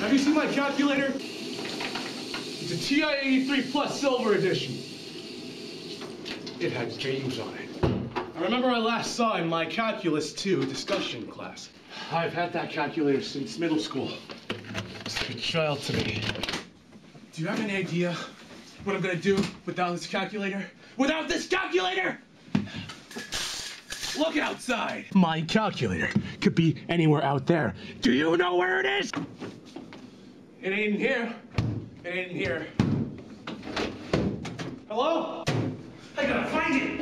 Have you seen my calculator? It's a TI-83 Plus Silver Edition. It has games on it. I remember I last saw in my Calculus 2 discussion class. I've had that calculator since middle school. It's a child to me. Do you have any idea what I'm gonna do without this calculator? Without this calculator! Look outside! My calculator could be anywhere out there. Do you know where it is? It ain't in here. It ain't in here. Hello? I gotta find it!